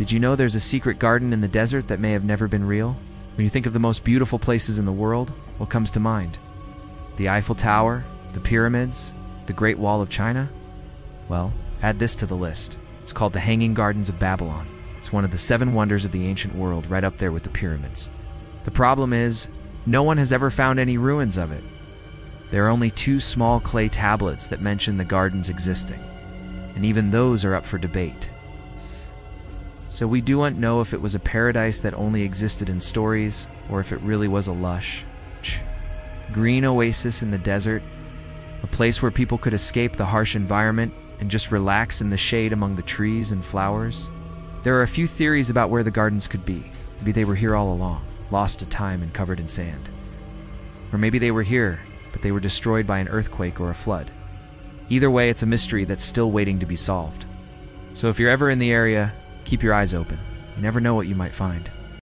Did you know there's a secret garden in the desert that may have never been real? When you think of the most beautiful places in the world, what comes to mind? The Eiffel Tower, the pyramids, the Great Wall of China? Well, add this to the list. It's called the Hanging Gardens of Babylon. It's one of the seven wonders of the ancient world, right up there with the pyramids. The problem is, no one has ever found any ruins of it. There are only two small clay tablets that mention the gardens existing, and even those are up for debate. So we don't know if it was a paradise that only existed in stories, or if it really was a lush, green oasis in the desert, a place where people could escape the harsh environment and just relax in the shade among the trees and flowers. There are a few theories about where the gardens could be. Maybe they were here all along, lost to time and covered in sand. Or maybe they were here, but they were destroyed by an earthquake or a flood. Either way, it's a mystery that's still waiting to be solved. So if you're ever in the area, keep your eyes open. You never know what you might find.